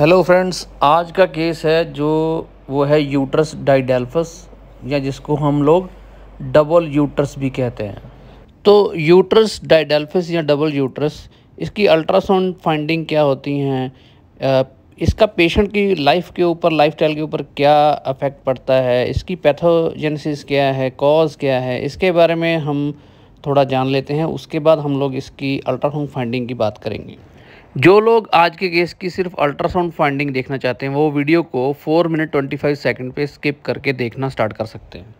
Hello friends आज का case है जो वो है यूट्रस डाइडेल्फस या जिसको हम लोग डबल यूट्रस भी कहते हैं। तो यूट्रस डाइडेल्फस या डबल यूट्रस इसकी अल्ट्रासाउंड फाइंडिंग क्या होती हैं? इसका पेशेंट की लाइफ के ऊपर लाइफ स्टाइल के ऊपर क्या अफेक्ट पड़ता है? इसकी पैथोजेनेसिस क्या है? कॉज क्या है? इसके बारे में हम थोड़ा जान लेते हैं, उसके बाद हम लोग इसकी अल्ट्रासाउंड फाइंडिंग की बात करेंगे। जो लोग आज के केस की सिर्फ़ अल्ट्रासाउंड फाइंडिंग देखना चाहते हैं, वो वीडियो को four minute twenty five second पे स्किप करके देखना स्टार्ट कर सकते हैं।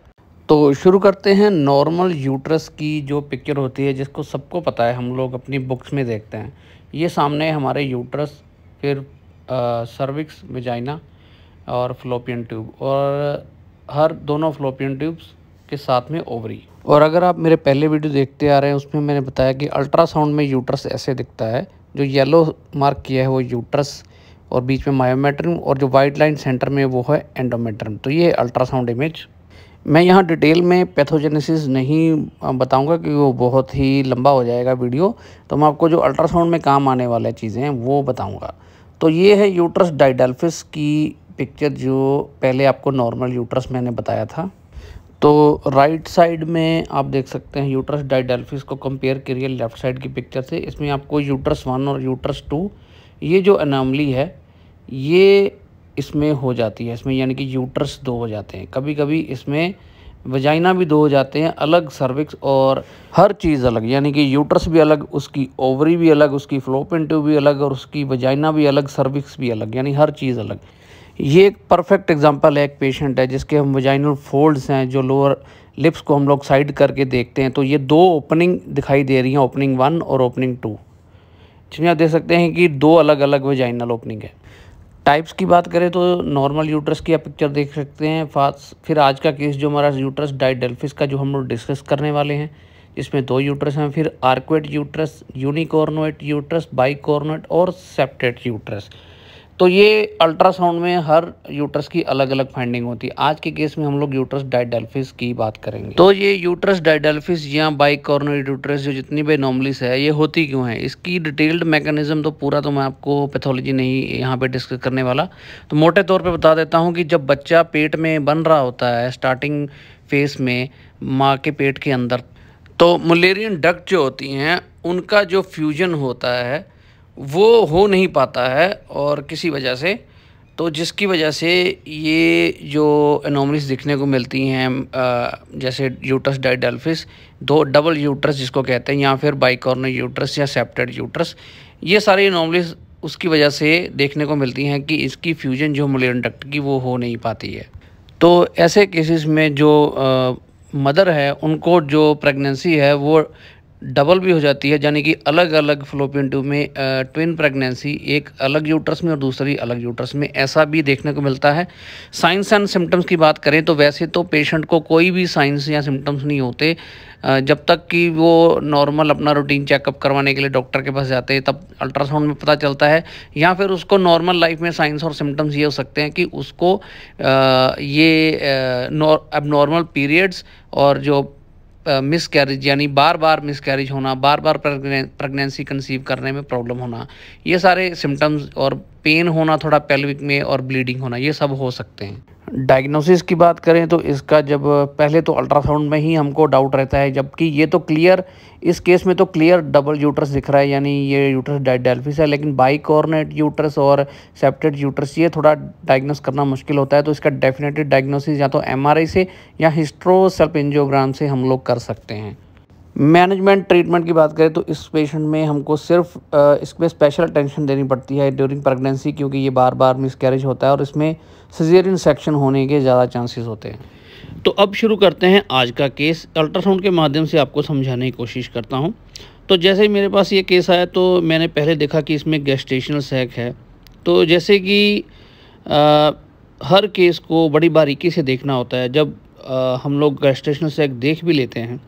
तो शुरू करते हैं नॉर्मल यूट्रस की जो पिक्चर होती है, जिसको सबको पता है, हम लोग अपनी बुक्स में देखते हैं। ये सामने हमारे यूट्रस फिर सर्विक्स विजाइना और फ्लोपियन ट्यूब और हर दोनों फ्लोपियन ट्यूब्स के साथ में ओवरी और अगर आप मेरे पहले वीडियो देखते आ रहे हैं, उसमें मैंने बताया कि अल्ट्रासाउंड में यूट्रस ऐसे दिखता है जो येलो मार्क किया है वो यूट्रस और बीच में मायोमेट्रिम और जो वाइट लाइन सेंटर में वो है एंडोमेट्रम तो ये अल्ट्रासाउंड इमेज मैं यहाँ डिटेल में पैथोजेनेसिस नहीं बताऊँगा कि वो बहुत ही लंबा हो जाएगा वीडियो तो मैं आपको जो अल्ट्रासाउंड में काम आने वाले चीज़ें हैं, वो बताऊँगा। तो ये है यूट्रस डाइडेल्फिस की पिक्चर जो पहले आपको नॉर्मल यूट्रस मैंने बताया था। तो राइट साइड में आप देख सकते हैं यूट्रस डाइडेल्फिस को कंपेयर करिए लेफ़्ट साइड की पिक्चर से। इसमें आपको यूट्रस वन और यूट्रस टू ये जो अनामली है, ये इसमें हो जाती है। इसमें यानी कि यूट्रस दो हो जाते हैं। कभी कभी इसमें वजाइना भी दो हो जाते हैं, अलग सर्विक्स और हर चीज़ अलग। यानी कि यूट्रस भी अलग, उसकी ओवरी भी अलग, उसकी फ्लोपिन ट्यूब भी अलग और उसकी वजाइना भी अलग सर्विक्स भी अलग। यानी हर चीज़ अलग। ये एक परफेक्ट एग्जांपल है, एक पेशेंट है, जिसके हम वजाइनल फोल्ड्स हैं, जो लोअर लिप्स को हम लोग साइड करके देखते हैं तो ये दो ओपनिंग दिखाई दे रही हैं ओपनिंग वन और ओपनिंग टू जिसमें आप देख सकते हैं कि दो अलग अलग वजाइनल ओपनिंग है। टाइप्स की बात करें तो नॉर्मल यूट्रस की आप पिक्चर देख सकते हैं फास्ट फिर आज का केस जो हमारा यूट्रस डाइडेल्फिस का जो हम लोग डिस्कस करने वाले हैं इसमें दो यूट्रस हैं, फिर arcuate uterus unicornuate uterus bicornuate और सेप्टेट यूट्रस तो ये अल्ट्रासाउंड में हर यूट्रस की अलग अलग फाइंडिंग होती है। आज के केस में हम लोग यूट्रस डाइडेल्फिस की बात करेंगे। तो ये यूट्रस डाइडेल्फिस या बाइक कॉर्नर यूट्रस जो जितनी भी नॉमलिस है, ये होती क्यों है? इसकी डिटेल्ड मैकेनिज्म तो पूरा तो मैं आपको पैथोलॉजी नहीं यहाँ पे डिस्कस करने वाला। तो मोटे तौर पर बता देता हूँ कि जब बच्चा पेट में बन रहा होता है स्टार्टिंग फेस में माँ के पेट के अंदर तो मलेरियन डक्ट जो होती हैं, उनका जो फ्यूजन होता है वो हो नहीं पाता है और किसी वजह से तो जिसकी वजह से ये जो एनोमलीज दिखने को मिलती हैं जैसे यूट्रस डाइडेल्फिस दो डबल यूट्रस जिसको कहते हैं या फिर बाइकॉर्नर यूट्रस या सेप्टेड यूट्रस ये सारी एनोमलीज उसकी वजह से देखने को मिलती हैं कि इसकी फ्यूजन जो मुलेरन डक्ट की वो हो नहीं पाती है। तो ऐसे केसेस में जो आ, मदर है उनको जो प्रेगनेंसी है वो डबल भी हो जाती है, यानी कि अलग अलग फ्लोपियन ट्यूब में ट्विन प्रेगनेंसी एक अलग यूट्रस में और दूसरी अलग यूट्रस में। ऐसा भी देखने को मिलता है। साइंस एंड सिम्टम्स की बात करें तो वैसे तो पेशेंट को कोई भी साइंस या सिम्टम्स नहीं होते। जब तक कि वो नॉर्मल अपना रूटीन चेकअप करवाने के लिए डॉक्टर के पास जाते हैं, तब अल्ट्रासाउंड में पता चलता है। या फिर उसको नॉर्मल लाइफ में साइंस और सिम्टम्स ये हो सकते हैं कि उसको ये अब नॉर्मल पीरियड्स और जो मिस कैरेज यानी बार बार मिस कैरेज होना बार बार प्रेगनेंसी कंसीव करने में प्रॉब्लम होना, ये सारे सिम्टम्स और पेन होना थोड़ा पेल्विक में और ब्लीडिंग होना, ये सब हो सकते हैं। डायग्नोसिस की बात करें तो इसका जब, पहले तो अल्ट्रासाउंड में ही हमको डाउट रहता है, जबकि ये तो क्लियर इस केस में तो क्लियर डबल यूट्रस दिख रहा है, यानी ये यूट्रस डायडेल्फिस है, लेकिन बाइकॉर्नेट यूट्रस और सेप्टेड यूट्रस ये थोड़ा डायग्नोस करना मुश्किल होता है तो इसका डेफिनेटली डायग्नोसिस या तो एमआरआई से या हिस्ट्रो सेल्फ से हम लोग कर सकते हैं। मैनेजमेंट ट्रीटमेंट की बात करें तो इस पेशेंट में हमको सिर्फ़ इसमें स्पेशल अटेंशन देनी पड़ती है ड्यूरिंग प्रेगनेंसी क्योंकि ये बार बार मिसकैरेज होता है और इसमें सजेरियन सेक्शन होने के ज़्यादा चांसेस होते हैं। तो अब शुरू करते हैं आज का केस अल्ट्रासाउंड के माध्यम से आपको समझाने की कोशिश करता हूँ। तो जैसे ही मेरे पास ये केस आया तो मैंने पहले देखा कि इसमें गेस्टेशनल सैक है। तो जैसे कि हर केस को बड़ी बारीकी से देखना होता है। जब आ, हम लोग गेस्टेशनल सैक देख भी लेते हैं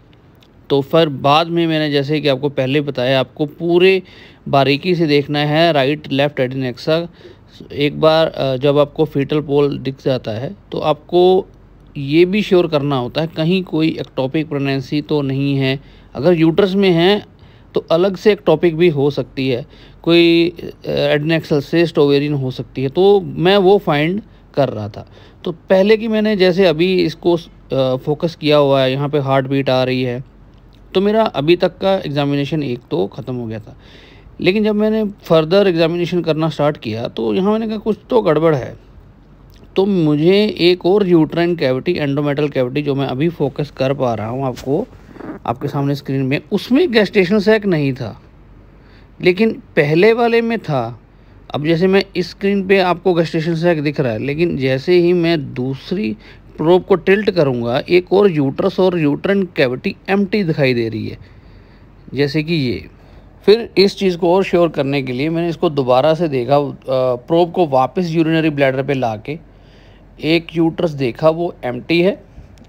तो फिर बाद में मैंने जैसे कि आपको पहले बताया, आपको पूरे बारीकी से देखना है राइट लेफ़्ट एडिनेक्सा एक बार जब आपको फीटल पोल दिख जाता है तो आपको ये भी श्योर करना होता है, कहीं कोई एक्टॉपिक प्रेगनेंसी तो नहीं है। अगर यूट्रस में है तो अलग से एक टॉपिक भी हो सकती है। कोई एडनेक्सलसेस्ट ओवेरियन हो सकती है। तो मैं वो फाइंड कर रहा था। तो पहले की मैंने जैसे अभी इसको फोकस किया हुआ है, यहाँ पे हार्ट बीट आ रही है तो मेरा अभी तक का एग्ज़ामिनेशन एक तो ख़त्म हो गया था। लेकिन जब मैंने फर्दर एग्ज़ामिनेशन करना स्टार्ट किया तो यहाँ मैंने कहा, कुछ तो गड़बड़ है। तो मुझे एक और यूट्राइन कैविटी एंडोमेटल कैविटी जो मैं अभी फोकस कर पा रहा हूँ आपको, आपके सामने स्क्रीन में, उसमें गेस्टेशन सैक नहीं था। लेकिन पहले वाले में था। अब जैसे मैं इस स्क्रीन पे आपको गेस्टेशन सैक दिख रहा है, लेकिन जैसे ही मैं दूसरी प्रोब को टिल्ट करूँगा, एक और यूट्रस और यूट्रन कैविटी एम्प्टी दिखाई दे रही है, जैसे कि ये। फिर इस चीज़ को और श्योर करने के लिए मैंने इसको दोबारा से देखा प्रोब को वापस यूरिनरी ब्लैडर पे ला के एक यूट्रस देखा, वो एम्प्टी है।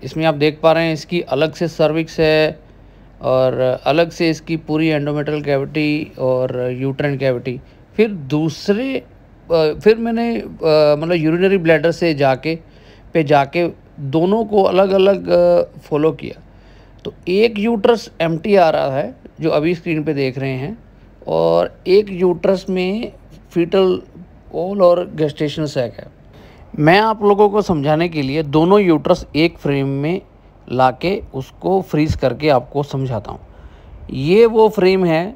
इसमें आप देख पा रहे हैं इसकी अलग से सर्विक्स है और अलग से इसकी पूरी एंडोमेट्रल कैविटी और यूट्रन कैविटी फिर दूसरे फिर मैंने मतलब यूरिनरी ब्लैडर से जाके पे जाके दोनों को अलग अलग फॉलो किया। तो एक यूट्रस एम्प्टी आ रहा है, जो अभी स्क्रीन पे देख रहे हैं, और एक यूट्रस में फीटल ओल और गेस्टेशन सैक है। मैं आप लोगों को समझाने के लिए दोनों यूट्रस एक फ्रेम में लाके उसको फ्रीज़ करके आपको समझाता हूँ। ये वो फ्रेम है,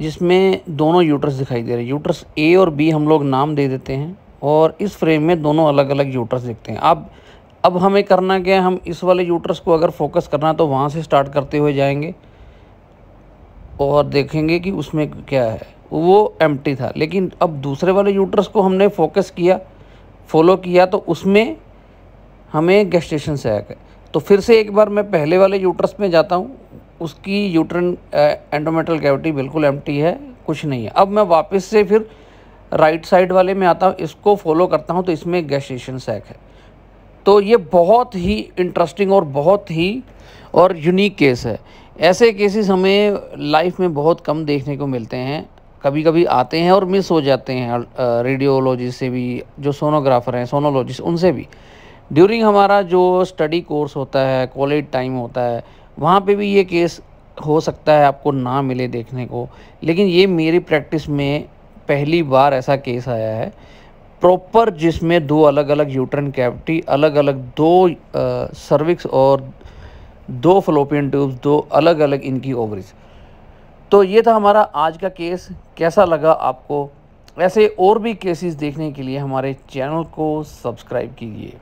जिसमें दोनों यूट्रस दिखाई दे रहे हैं। यूट्रस ए और बी हम लोग नाम दे देते हैं। और इस फ्रेम में दोनों अलग अलग यूट्रस दिखते हैं। अब अब हमें करना क्या है? हम इस वाले यूट्रस को अगर फोकस करना तो वहाँ से स्टार्ट करते हुए जाएँगे और देखेंगे कि उसमें क्या है। वो एम था, लेकिन अब दूसरे वाले यूट्रस को हमने फोकस किया फॉलो किया तो उसमें हमें गेस्टेशन से आएगा तो फिर से एक बार मैं पहले वाले यूट्रस में जाता हूँ, उसकी यूट्रन एंडोमेट्रल कैविटी बिल्कुल एम्प्टी है, कुछ नहीं है। अब मैं वापस से फिर राइट साइड वाले में आता हूँ, इसको फॉलो करता हूँ तो इसमें गैस्टेशन सैक है। तो ये बहुत ही इंटरेस्टिंग और बहुत ही, और यूनिक केस है। ऐसे केसेस हमें लाइफ में बहुत कम देखने को मिलते हैं। कभी कभी आते हैं और मिस हो जाते हैं रेडियोलॉजी से भी, जो सोनोग्राफर हैं सोनोलॉजिस्ट उनसे भी। ड्यूरिंग हमारा जो स्टडी कोर्स होता है कॉलेज टाइम होता है, वहाँ पे भी ये केस हो सकता है आपको ना मिले देखने को। लेकिन ये मेरी प्रैक्टिस में पहली बार ऐसा केस आया है। प्रॉपर जिसमें दो अलग अलग यूट्रन कैविटी अलग अलग दो सर्विक्स और दो फ्लोपियन ट्यूब्स दो अलग अलग इनकी ओवरीज तो ये था हमारा आज का केस। कैसा लगा आपको? ऐसे और भी केसेस देखने के लिए हमारे चैनल को सब्सक्राइब कीजिए।